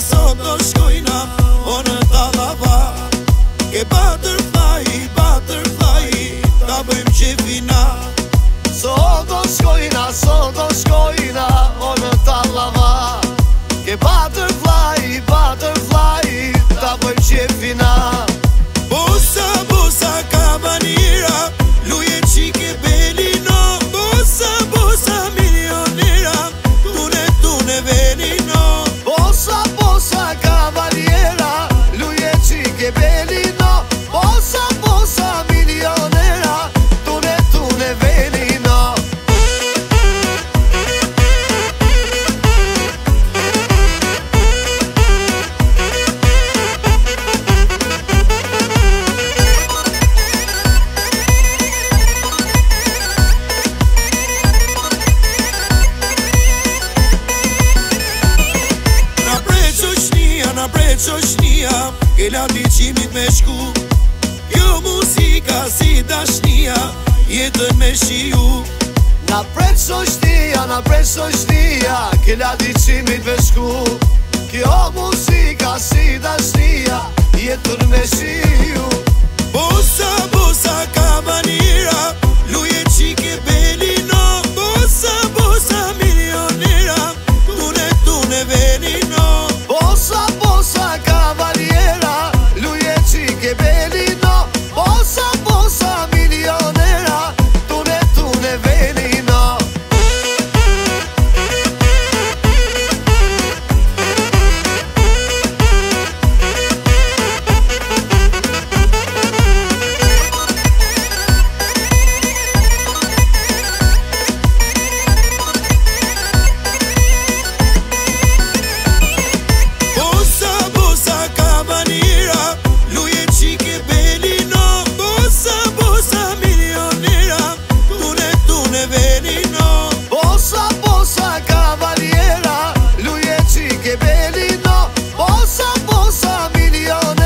sot do shkojna O në ta dha Ke butterfly, butterfly Ta bëjmë që vina Sot do shkojna, sot do shkojna O në ta dha ba Ke butterfly, butterfly Ta bëjmë që vina que veni no Bosa, bosa, milionera Tune, tune, veni no Na prejtë që shnia, na prejtë Gela të qimit me shku Jo muzika si dashnia Jetën me shiu Na prejtë shoshtia, na prejtë shoshtia Gela të qimit me shku Kjo muzika si dashnia Bolsa, posa, millones.